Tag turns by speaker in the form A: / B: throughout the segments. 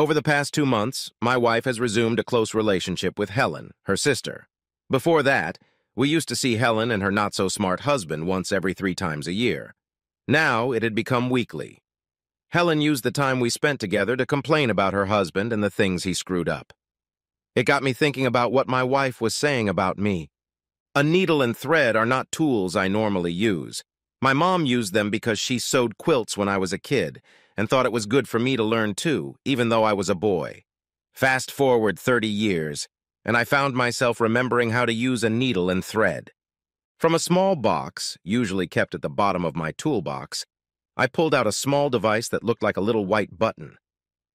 A: Over the past two months, my wife has resumed a close relationship with Helen, her sister. Before that, we used to see Helen and her not-so-smart husband once every three times a year. Now, it had become weekly. Helen used the time we spent together to complain about her husband and the things he screwed up. It got me thinking about what my wife was saying about me. A needle and thread are not tools I normally use. My mom used them because she sewed quilts when I was a kid and thought it was good for me to learn too, even though I was a boy. Fast forward 30 years, and I found myself remembering how to use a needle and thread. From a small box, usually kept at the bottom of my toolbox, I pulled out a small device that looked like a little white button.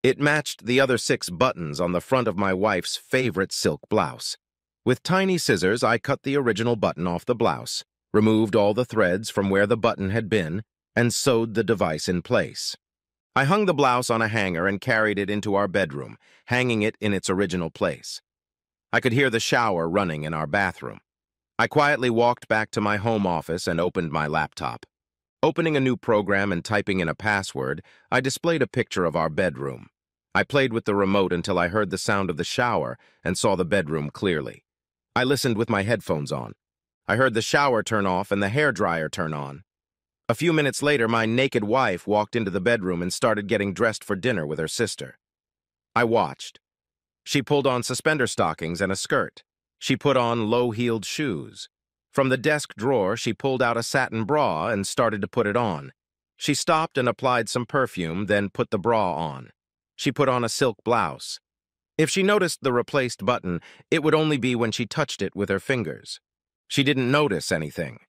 A: It matched the other six buttons on the front of my wife's favorite silk blouse. With tiny scissors, I cut the original button off the blouse, removed all the threads from where the button had been, and sewed the device in place. I hung the blouse on a hanger and carried it into our bedroom, hanging it in its original place. I could hear the shower running in our bathroom. I quietly walked back to my home office and opened my laptop. Opening a new program and typing in a password, I displayed a picture of our bedroom. I played with the remote until I heard the sound of the shower and saw the bedroom clearly. I listened with my headphones on. I heard the shower turn off and the hair dryer turn on. A few minutes later, my naked wife walked into the bedroom and started getting dressed for dinner with her sister. I watched. She pulled on suspender stockings and a skirt. She put on low-heeled shoes. From the desk drawer, she pulled out a satin bra and started to put it on. She stopped and applied some perfume, then put the bra on. She put on a silk blouse. If she noticed the replaced button, it would only be when she touched it with her fingers. She didn't notice anything.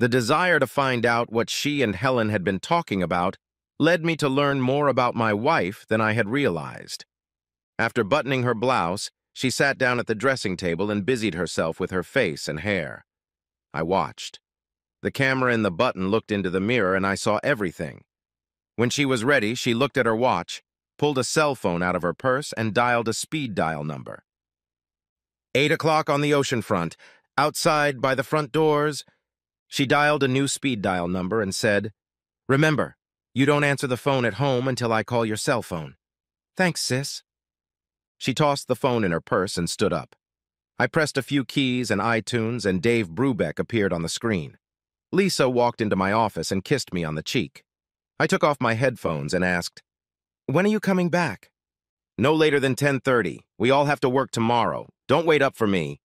A: The desire to find out what she and Helen had been talking about led me to learn more about my wife than I had realized. After buttoning her blouse, she sat down at the dressing table and busied herself with her face and hair. I watched. The camera in the button looked into the mirror and I saw everything. When she was ready, she looked at her watch pulled a cell phone out of her purse, and dialed a speed dial number. Eight o'clock on the ocean front, outside by the front doors. She dialed a new speed dial number and said, Remember, you don't answer the phone at home until I call your cell phone. Thanks, sis. She tossed the phone in her purse and stood up. I pressed a few keys and iTunes, and Dave Brubeck appeared on the screen. Lisa walked into my office and kissed me on the cheek. I took off my headphones and asked, when are you coming back? No later than 10.30. We all have to work tomorrow. Don't wait up for me.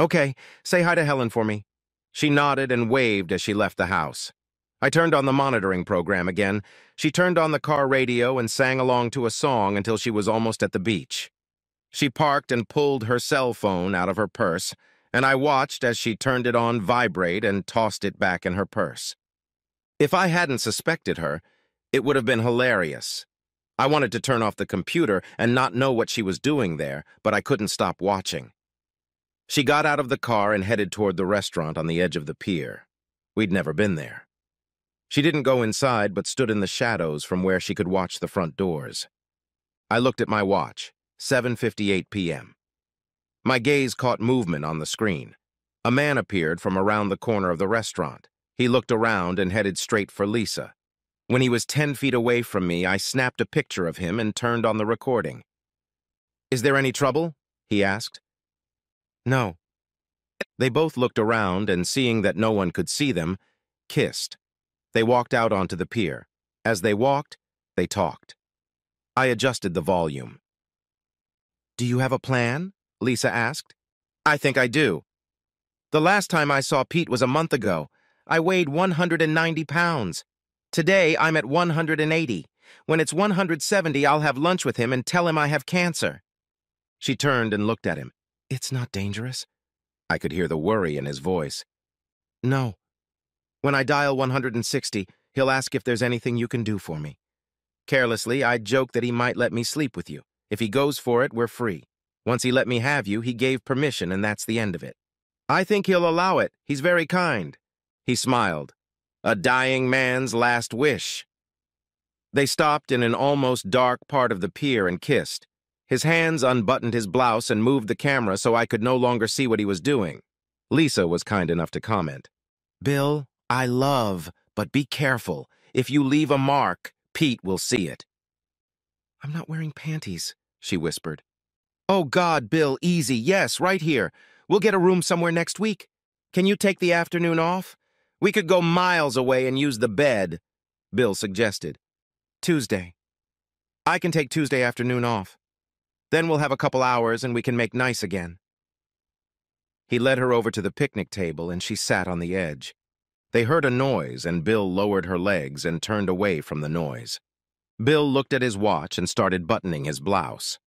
A: Okay, say hi to Helen for me. She nodded and waved as she left the house. I turned on the monitoring program again. She turned on the car radio and sang along to a song until she was almost at the beach. She parked and pulled her cell phone out of her purse, and I watched as she turned it on vibrate and tossed it back in her purse. If I hadn't suspected her, it would have been hilarious. I wanted to turn off the computer and not know what she was doing there, but I couldn't stop watching. She got out of the car and headed toward the restaurant on the edge of the pier. We'd never been there. She didn't go inside, but stood in the shadows from where she could watch the front doors. I looked at my watch, 7.58 p.m. My gaze caught movement on the screen. A man appeared from around the corner of the restaurant. He looked around and headed straight for Lisa. When he was 10 feet away from me, I snapped a picture of him and turned on the recording. Is there any trouble? he asked. No. They both looked around and, seeing that no one could see them, kissed. They walked out onto the pier. As they walked, they talked. I adjusted the volume. Do you have a plan? Lisa asked. I think I do. The last time I saw Pete was a month ago. I weighed 190 pounds. Today, I'm at 180. When it's 170, I'll have lunch with him and tell him I have cancer. She turned and looked at him. It's not dangerous. I could hear the worry in his voice. No. When I dial 160, he'll ask if there's anything you can do for me. Carelessly, I'd joke that he might let me sleep with you. If he goes for it, we're free. Once he let me have you, he gave permission, and that's the end of it. I think he'll allow it. He's very kind. He smiled. A dying man's last wish. They stopped in an almost dark part of the pier and kissed. His hands unbuttoned his blouse and moved the camera so I could no longer see what he was doing. Lisa was kind enough to comment. Bill, I love, but be careful. If you leave a mark, Pete will see it. I'm not wearing panties, she whispered. Oh, God, Bill, easy. Yes, right here. We'll get a room somewhere next week. Can you take the afternoon off? We could go miles away and use the bed, Bill suggested. Tuesday. I can take Tuesday afternoon off. Then we'll have a couple hours and we can make nice again. He led her over to the picnic table and she sat on the edge. They heard a noise and Bill lowered her legs and turned away from the noise. Bill looked at his watch and started buttoning his blouse.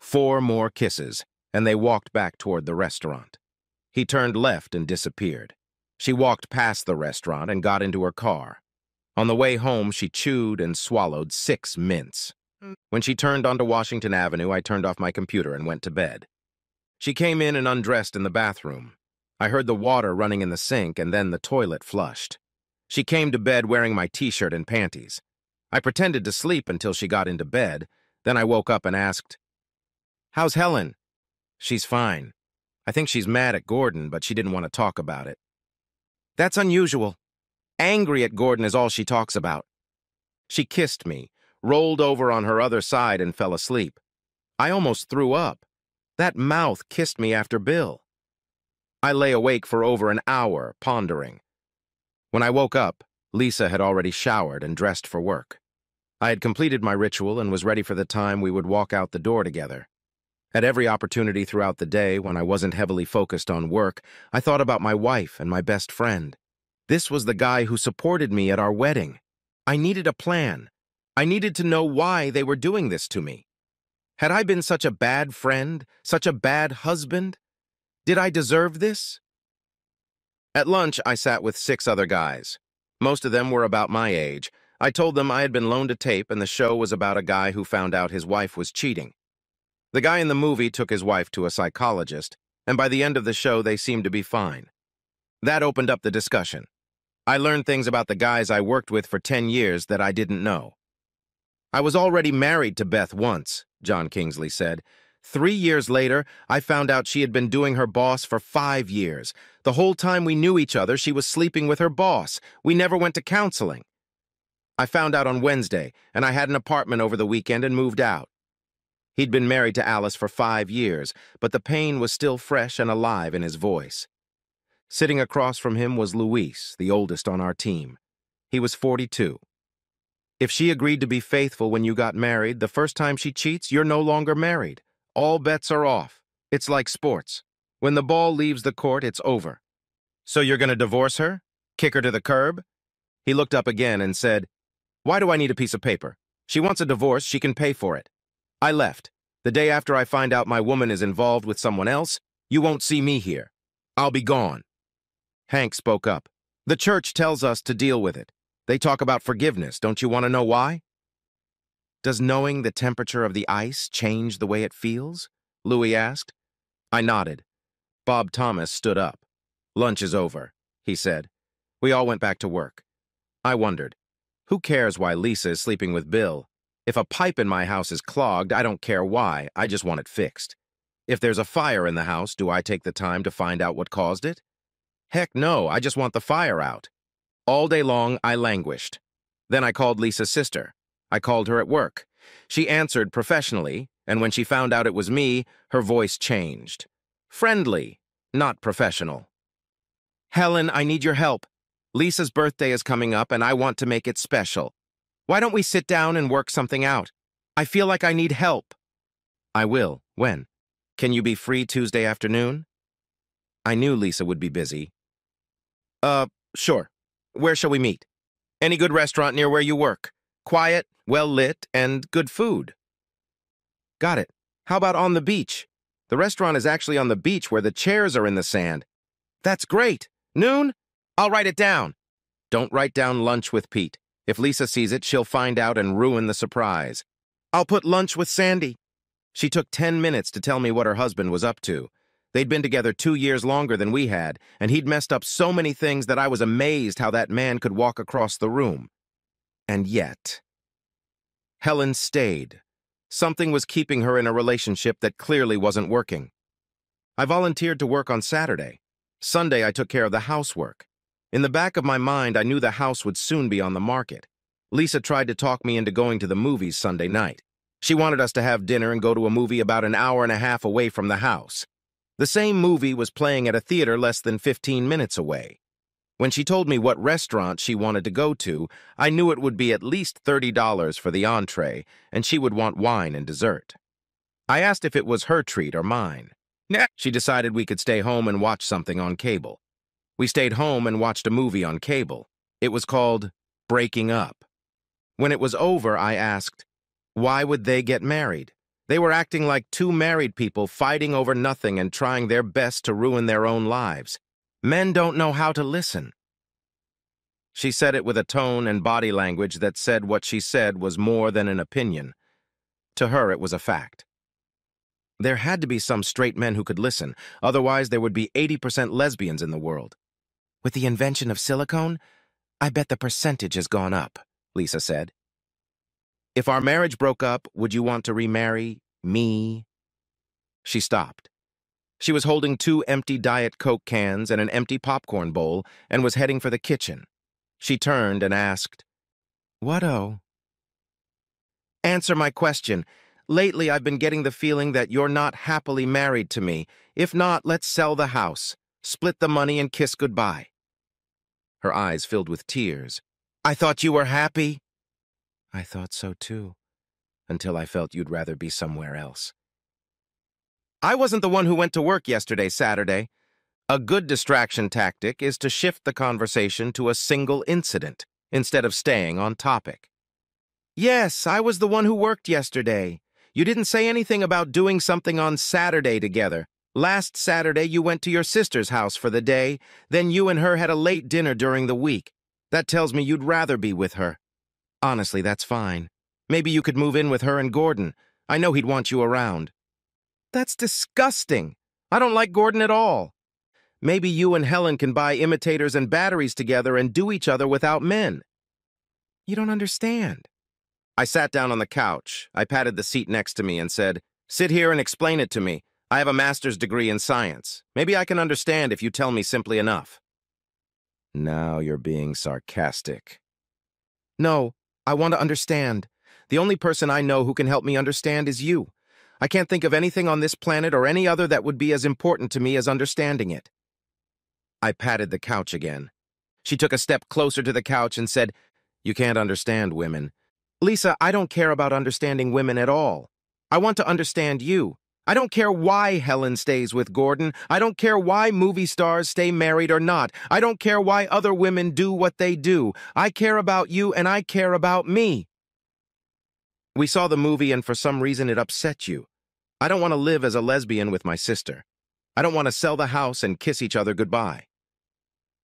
A: Four more kisses, and they walked back toward the restaurant. He turned left and disappeared. She walked past the restaurant and got into her car. On the way home, she chewed and swallowed six mints. Mm. When she turned onto Washington Avenue, I turned off my computer and went to bed. She came in and undressed in the bathroom. I heard the water running in the sink and then the toilet flushed. She came to bed wearing my t-shirt and panties. I pretended to sleep until she got into bed. Then I woke up and asked, How's Helen? She's fine. I think she's mad at Gordon, but she didn't want to talk about it. That's unusual. Angry at Gordon is all she talks about. She kissed me, rolled over on her other side, and fell asleep. I almost threw up. That mouth kissed me after Bill. I lay awake for over an hour, pondering. When I woke up, Lisa had already showered and dressed for work. I had completed my ritual and was ready for the time we would walk out the door together. At every opportunity throughout the day, when I wasn't heavily focused on work, I thought about my wife and my best friend. This was the guy who supported me at our wedding. I needed a plan. I needed to know why they were doing this to me. Had I been such a bad friend, such a bad husband? Did I deserve this? At lunch, I sat with six other guys. Most of them were about my age. I told them I had been loaned a tape and the show was about a guy who found out his wife was cheating. The guy in the movie took his wife to a psychologist, and by the end of the show, they seemed to be fine. That opened up the discussion. I learned things about the guys I worked with for 10 years that I didn't know. I was already married to Beth once, John Kingsley said. Three years later, I found out she had been doing her boss for five years. The whole time we knew each other, she was sleeping with her boss. We never went to counseling. I found out on Wednesday, and I had an apartment over the weekend and moved out. He'd been married to Alice for five years, but the pain was still fresh and alive in his voice. Sitting across from him was Luis, the oldest on our team. He was 42. If she agreed to be faithful when you got married, the first time she cheats, you're no longer married. All bets are off. It's like sports. When the ball leaves the court, it's over. So you're going to divorce her? Kick her to the curb? He looked up again and said, Why do I need a piece of paper? She wants a divorce, she can pay for it. I left. The day after I find out my woman is involved with someone else, you won't see me here. I'll be gone. Hank spoke up. The church tells us to deal with it. They talk about forgiveness. Don't you want to know why? Does knowing the temperature of the ice change the way it feels? Louis asked. I nodded. Bob Thomas stood up. Lunch is over, he said. We all went back to work. I wondered, who cares why Lisa is sleeping with Bill? If a pipe in my house is clogged, I don't care why, I just want it fixed. If there's a fire in the house, do I take the time to find out what caused it? Heck no, I just want the fire out. All day long, I languished. Then I called Lisa's sister. I called her at work. She answered professionally, and when she found out it was me, her voice changed. Friendly, not professional. Helen, I need your help. Lisa's birthday is coming up, and I want to make it special. Why don't we sit down and work something out? I feel like I need help. I will. When? Can you be free Tuesday afternoon? I knew Lisa would be busy. Uh, sure. Where shall we meet? Any good restaurant near where you work. Quiet, well lit, and good food. Got it. How about on the beach? The restaurant is actually on the beach where the chairs are in the sand. That's great. Noon? I'll write it down. Don't write down lunch with Pete. If Lisa sees it, she'll find out and ruin the surprise. I'll put lunch with Sandy. She took 10 minutes to tell me what her husband was up to. They'd been together two years longer than we had, and he'd messed up so many things that I was amazed how that man could walk across the room. And yet... Helen stayed. Something was keeping her in a relationship that clearly wasn't working. I volunteered to work on Saturday. Sunday, I took care of the housework. In the back of my mind, I knew the house would soon be on the market. Lisa tried to talk me into going to the movies Sunday night. She wanted us to have dinner and go to a movie about an hour and a half away from the house. The same movie was playing at a theater less than 15 minutes away. When she told me what restaurant she wanted to go to, I knew it would be at least $30 for the entree, and she would want wine and dessert. I asked if it was her treat or mine. Nah. She decided we could stay home and watch something on cable. We stayed home and watched a movie on cable. It was called Breaking Up. When it was over, I asked, why would they get married? They were acting like two married people fighting over nothing and trying their best to ruin their own lives. Men don't know how to listen. She said it with a tone and body language that said what she said was more than an opinion. To her, it was a fact. There had to be some straight men who could listen, otherwise there would be 80% lesbians in the world. With the invention of silicone, I bet the percentage has gone up, Lisa said. If our marriage broke up, would you want to remarry me? She stopped. She was holding two empty Diet Coke cans and an empty popcorn bowl and was heading for the kitchen. She turned and asked, What-oh? Answer my question. Lately, I've been getting the feeling that you're not happily married to me. If not, let's sell the house, split the money, and kiss goodbye. Her eyes filled with tears. I thought you were happy. I thought so too, until I felt you'd rather be somewhere else. I wasn't the one who went to work yesterday, Saturday. A good distraction tactic is to shift the conversation to a single incident instead of staying on topic. Yes, I was the one who worked yesterday. You didn't say anything about doing something on Saturday together. Last Saturday, you went to your sister's house for the day, then you and her had a late dinner during the week. That tells me you'd rather be with her. Honestly, that's fine. Maybe you could move in with her and Gordon. I know he'd want you around. That's disgusting. I don't like Gordon at all. Maybe you and Helen can buy imitators and batteries together and do each other without men. You don't understand. I sat down on the couch. I patted the seat next to me and said, Sit here and explain it to me. I have a master's degree in science. Maybe I can understand if you tell me simply enough. Now you're being sarcastic. No, I want to understand. The only person I know who can help me understand is you. I can't think of anything on this planet or any other that would be as important to me as understanding it. I patted the couch again. She took a step closer to the couch and said, You can't understand women. Lisa, I don't care about understanding women at all. I want to understand you. I don't care why Helen stays with Gordon. I don't care why movie stars stay married or not. I don't care why other women do what they do. I care about you and I care about me. We saw the movie and for some reason it upset you. I don't want to live as a lesbian with my sister. I don't want to sell the house and kiss each other goodbye.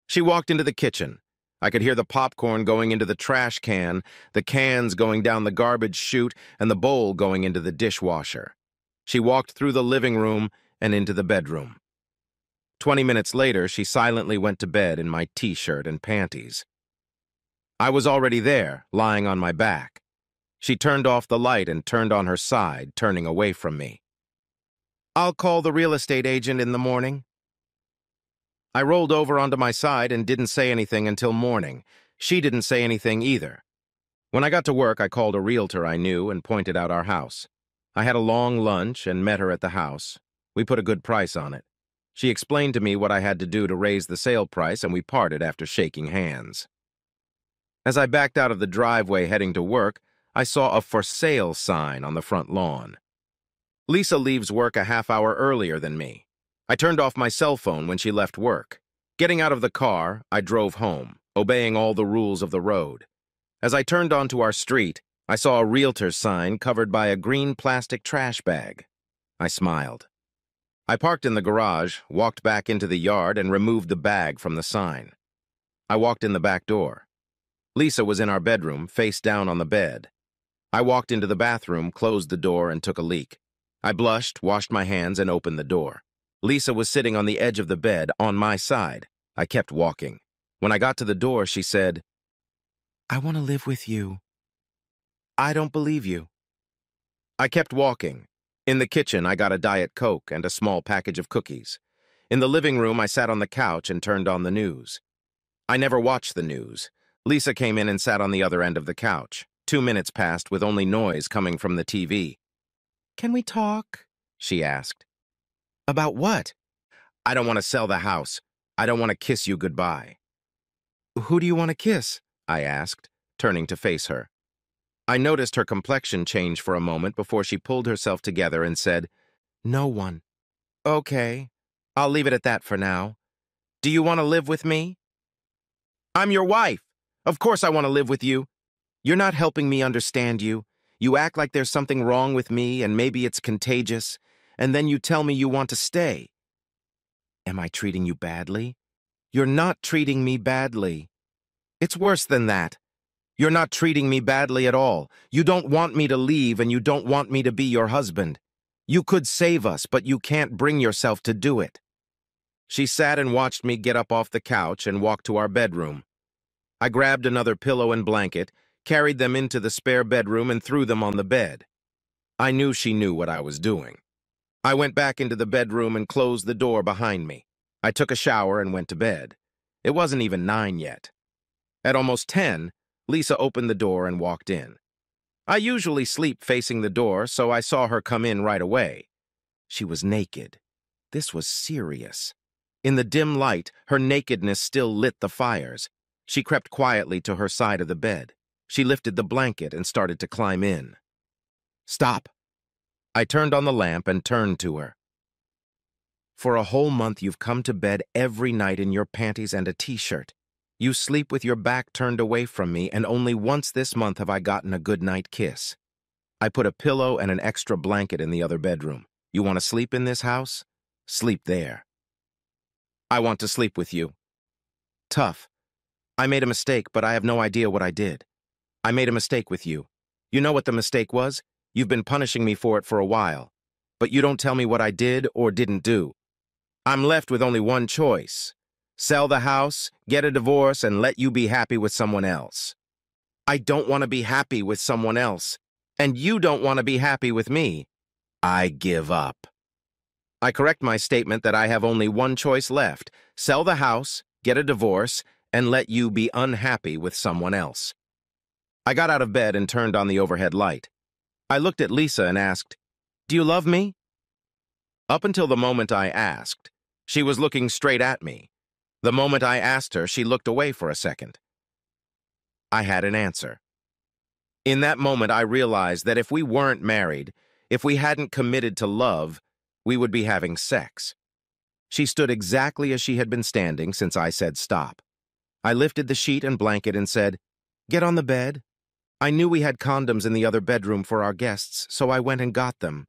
A: She walked into the kitchen. I could hear the popcorn going into the trash can, the cans going down the garbage chute, and the bowl going into the dishwasher. She walked through the living room and into the bedroom. Twenty minutes later, she silently went to bed in my t-shirt and panties. I was already there, lying on my back. She turned off the light and turned on her side, turning away from me. I'll call the real estate agent in the morning. I rolled over onto my side and didn't say anything until morning. She didn't say anything either. When I got to work, I called a realtor I knew and pointed out our house. I had a long lunch and met her at the house. We put a good price on it. She explained to me what I had to do to raise the sale price, and we parted after shaking hands. As I backed out of the driveway heading to work, I saw a for sale sign on the front lawn. Lisa leaves work a half hour earlier than me. I turned off my cell phone when she left work. Getting out of the car, I drove home, obeying all the rules of the road. As I turned onto our street, I saw a realtor's sign covered by a green plastic trash bag. I smiled. I parked in the garage, walked back into the yard, and removed the bag from the sign. I walked in the back door. Lisa was in our bedroom, face down on the bed. I walked into the bathroom, closed the door, and took a leak. I blushed, washed my hands, and opened the door. Lisa was sitting on the edge of the bed, on my side. I kept walking. When I got to the door, she said, I want to live with you. I don't believe you. I kept walking. In the kitchen, I got a Diet Coke and a small package of cookies. In the living room, I sat on the couch and turned on the news. I never watched the news. Lisa came in and sat on the other end of the couch. Two minutes passed with only noise coming from the TV. Can we talk? She asked. About what? I don't want to sell the house. I don't want to kiss you goodbye. Who do you want to kiss? I asked, turning to face her. I noticed her complexion change for a moment before she pulled herself together and said, No one. Okay, I'll leave it at that for now. Do you want to live with me? I'm your wife. Of course I want to live with you. You're not helping me understand you. You act like there's something wrong with me and maybe it's contagious, and then you tell me you want to stay. Am I treating you badly? You're not treating me badly. It's worse than that. You're not treating me badly at all. You don't want me to leave and you don't want me to be your husband. You could save us, but you can't bring yourself to do it. She sat and watched me get up off the couch and walk to our bedroom. I grabbed another pillow and blanket, carried them into the spare bedroom and threw them on the bed. I knew she knew what I was doing. I went back into the bedroom and closed the door behind me. I took a shower and went to bed. It wasn't even nine yet. At almost ten, Lisa opened the door and walked in. I usually sleep facing the door, so I saw her come in right away. She was naked. This was serious. In the dim light, her nakedness still lit the fires. She crept quietly to her side of the bed. She lifted the blanket and started to climb in. Stop. I turned on the lamp and turned to her. For a whole month, you've come to bed every night in your panties and a t-shirt. You sleep with your back turned away from me, and only once this month have I gotten a good night kiss. I put a pillow and an extra blanket in the other bedroom. You want to sleep in this house? Sleep there. I want to sleep with you. Tough. I made a mistake, but I have no idea what I did. I made a mistake with you. You know what the mistake was? You've been punishing me for it for a while. But you don't tell me what I did or didn't do. I'm left with only one choice sell the house, get a divorce, and let you be happy with someone else. I don't want to be happy with someone else, and you don't want to be happy with me. I give up. I correct my statement that I have only one choice left sell the house, get a divorce, and let you be unhappy with someone else. I got out of bed and turned on the overhead light. I looked at Lisa and asked, Do you love me? Up until the moment I asked, she was looking straight at me. The moment I asked her, she looked away for a second. I had an answer. In that moment, I realized that if we weren't married, if we hadn't committed to love, we would be having sex. She stood exactly as she had been standing since I said stop. I lifted the sheet and blanket and said, Get on the bed. I knew we had condoms in the other bedroom for our guests, so I went and got them.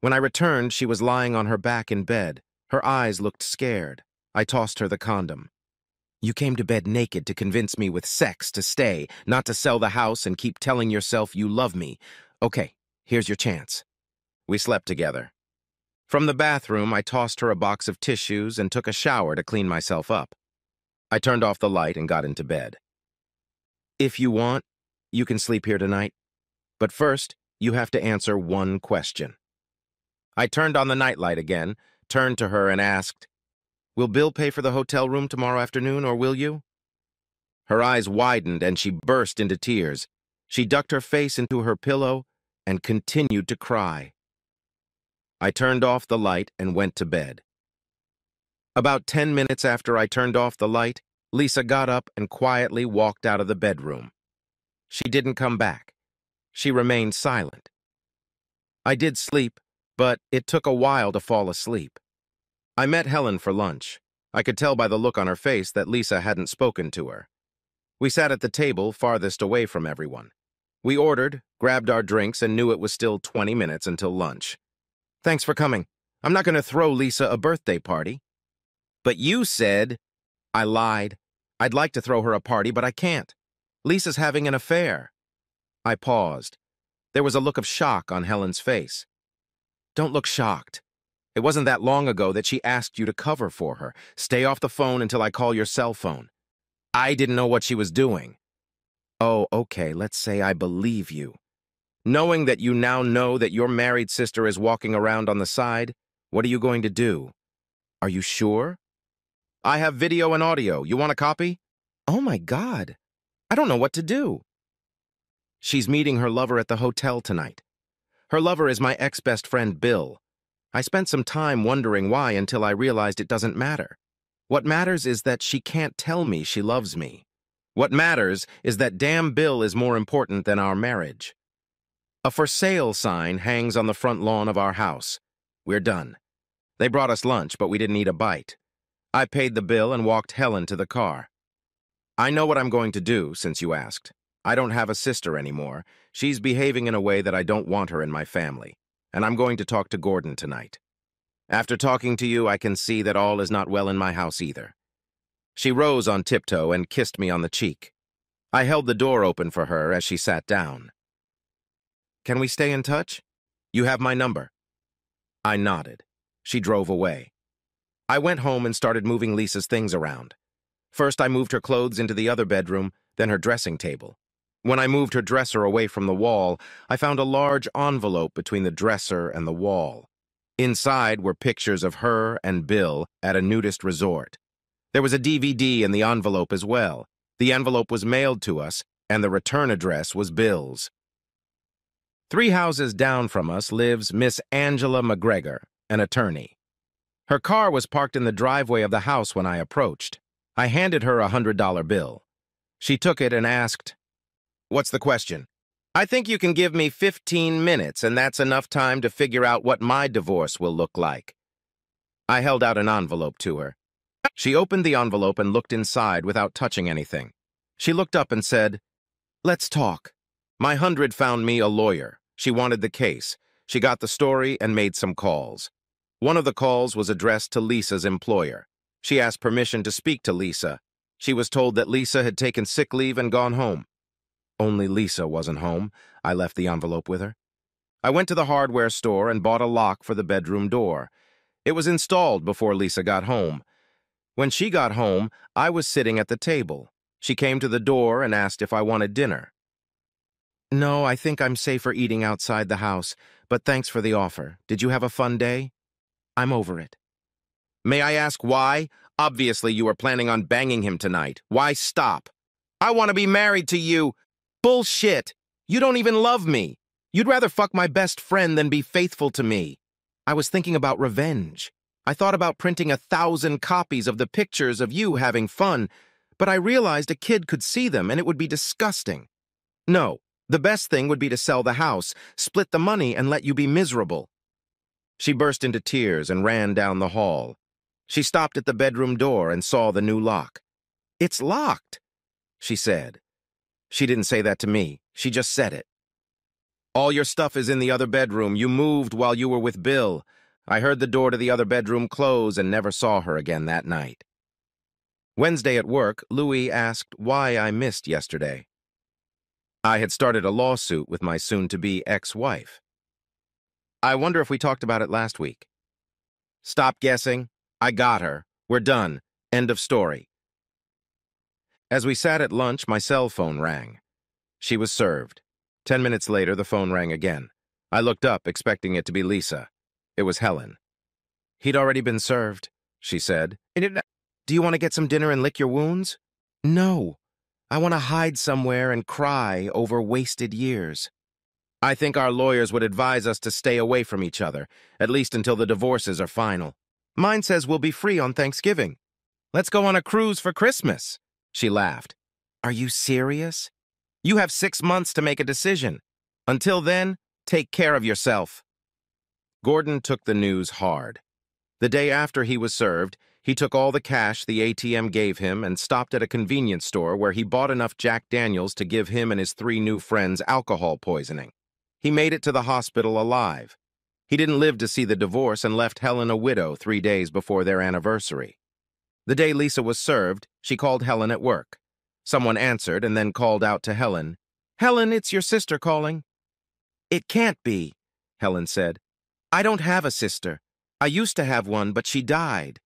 A: When I returned, she was lying on her back in bed. Her eyes looked scared. I tossed her the condom. You came to bed naked to convince me with sex to stay, not to sell the house and keep telling yourself you love me. Okay, here's your chance. We slept together. From the bathroom, I tossed her a box of tissues and took a shower to clean myself up. I turned off the light and got into bed. If you want, you can sleep here tonight. But first, you have to answer one question. I turned on the nightlight again, turned to her and asked, Will Bill pay for the hotel room tomorrow afternoon, or will you? Her eyes widened and she burst into tears. She ducked her face into her pillow and continued to cry. I turned off the light and went to bed. About ten minutes after I turned off the light, Lisa got up and quietly walked out of the bedroom. She didn't come back. She remained silent. I did sleep, but it took a while to fall asleep. I met Helen for lunch. I could tell by the look on her face that Lisa hadn't spoken to her. We sat at the table farthest away from everyone. We ordered, grabbed our drinks, and knew it was still 20 minutes until lunch. Thanks for coming. I'm not going to throw Lisa a birthday party. But you said... I lied. I'd like to throw her a party, but I can't. Lisa's having an affair. I paused. There was a look of shock on Helen's face. Don't look shocked. It wasn't that long ago that she asked you to cover for her. Stay off the phone until I call your cell phone. I didn't know what she was doing. Oh, okay, let's say I believe you. Knowing that you now know that your married sister is walking around on the side, what are you going to do? Are you sure? I have video and audio. You want a copy? Oh my God. I don't know what to do. She's meeting her lover at the hotel tonight. Her lover is my ex-best friend, Bill. I spent some time wondering why until I realized it doesn't matter. What matters is that she can't tell me she loves me. What matters is that damn Bill is more important than our marriage. A for sale sign hangs on the front lawn of our house. We're done. They brought us lunch, but we didn't eat a bite. I paid the bill and walked Helen to the car. I know what I'm going to do, since you asked. I don't have a sister anymore. She's behaving in a way that I don't want her in my family. And I'm going to talk to Gordon tonight. After talking to you, I can see that all is not well in my house either. She rose on tiptoe and kissed me on the cheek. I held the door open for her as she sat down. Can we stay in touch? You have my number. I nodded. She drove away. I went home and started moving Lisa's things around. First, I moved her clothes into the other bedroom, then her dressing table. When I moved her dresser away from the wall, I found a large envelope between the dresser and the wall. Inside were pictures of her and Bill at a nudist resort. There was a DVD in the envelope as well. The envelope was mailed to us, and the return address was Bill's. Three houses down from us lives Miss Angela McGregor, an attorney. Her car was parked in the driveway of the house when I approached. I handed her a $100 bill. She took it and asked, What's the question? I think you can give me 15 minutes, and that's enough time to figure out what my divorce will look like. I held out an envelope to her. She opened the envelope and looked inside without touching anything. She looked up and said, Let's talk. My hundred found me a lawyer. She wanted the case. She got the story and made some calls. One of the calls was addressed to Lisa's employer. She asked permission to speak to Lisa. She was told that Lisa had taken sick leave and gone home. Only Lisa wasn't home. I left the envelope with her. I went to the hardware store and bought a lock for the bedroom door. It was installed before Lisa got home. When she got home, I was sitting at the table. She came to the door and asked if I wanted dinner. No, I think I'm safer eating outside the house, but thanks for the offer. Did you have a fun day? I'm over it. May I ask why? Obviously, you are planning on banging him tonight. Why stop? I want to be married to you. Bullshit. You don't even love me. You'd rather fuck my best friend than be faithful to me. I was thinking about revenge. I thought about printing a thousand copies of the pictures of you having fun, but I realized a kid could see them and it would be disgusting. No, the best thing would be to sell the house, split the money, and let you be miserable. She burst into tears and ran down the hall. She stopped at the bedroom door and saw the new lock. It's locked, she said. She didn't say that to me. She just said it. All your stuff is in the other bedroom. You moved while you were with Bill. I heard the door to the other bedroom close and never saw her again that night. Wednesday at work, Louis asked why I missed yesterday. I had started a lawsuit with my soon-to-be ex-wife. I wonder if we talked about it last week. Stop guessing. I got her. We're done. End of story. As we sat at lunch, my cell phone rang. She was served. Ten minutes later, the phone rang again. I looked up, expecting it to be Lisa. It was Helen. He'd already been served, she said. Do you want to get some dinner and lick your wounds? No. I want to hide somewhere and cry over wasted years. I think our lawyers would advise us to stay away from each other, at least until the divorces are final. Mine says we'll be free on Thanksgiving. Let's go on a cruise for Christmas. She laughed. Are you serious? You have six months to make a decision. Until then, take care of yourself. Gordon took the news hard. The day after he was served, he took all the cash the ATM gave him and stopped at a convenience store where he bought enough Jack Daniels to give him and his three new friends alcohol poisoning. He made it to the hospital alive. He didn't live to see the divorce and left Helen a widow three days before their anniversary. The day Lisa was served, she called Helen at work. Someone answered and then called out to Helen, Helen, it's your sister calling. It can't be, Helen said. I don't have a sister. I used to have one, but she died.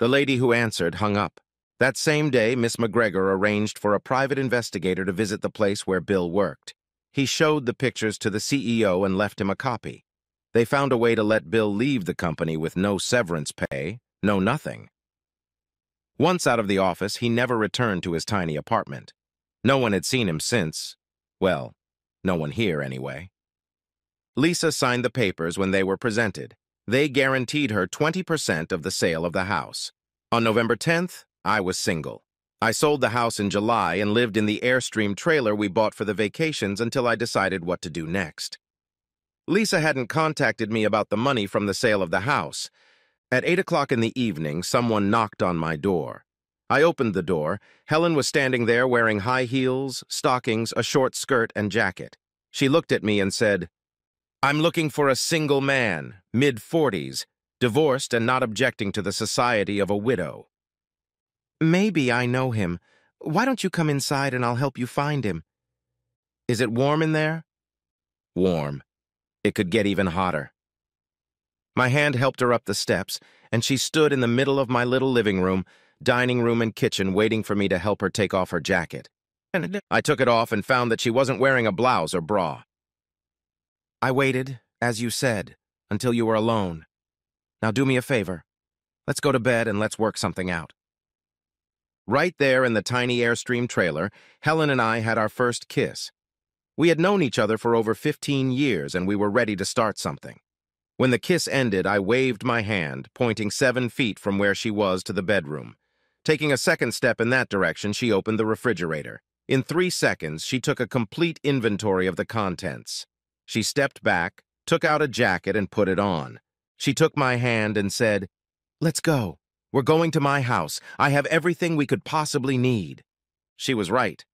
A: The lady who answered hung up. That same day, Miss McGregor arranged for a private investigator to visit the place where Bill worked. He showed the pictures to the CEO and left him a copy. They found a way to let Bill leave the company with no severance pay, no nothing. Once out of the office, he never returned to his tiny apartment. No one had seen him since, well, No one here, anyway. Lisa signed the papers when they were presented. They guaranteed her 20% of the sale of the house. On November 10th, I was single. I sold the house in July and lived in the Airstream trailer we bought for the vacations until I decided what to do next. Lisa hadn't contacted me about the money from the sale of the house. At 8 o'clock in the evening, someone knocked on my door. I opened the door. Helen was standing there wearing high heels, stockings, a short skirt, and jacket. She looked at me and said, I'm looking for a single man, mid-40s, divorced and not objecting to the society of a widow. Maybe I know him. Why don't you come inside and I'll help you find him? Is it warm in there? Warm. It could get even hotter. My hand helped her up the steps, and she stood in the middle of my little living room, dining room, and kitchen waiting for me to help her take off her jacket. And I took it off and found that she wasn't wearing a blouse or bra. I waited, as you said, until you were alone. Now do me a favor. Let's go to bed and let's work something out. Right there in the tiny Airstream trailer, Helen and I had our first kiss. We had known each other for over 15 years and we were ready to start something. When the kiss ended, I waved my hand, pointing seven feet from where she was to the bedroom. Taking a second step in that direction, she opened the refrigerator. In three seconds, she took a complete inventory of the contents. She stepped back, took out a jacket, and put it on. She took my hand and said, Let's go. We're going to my house. I have everything we could possibly need. She was right.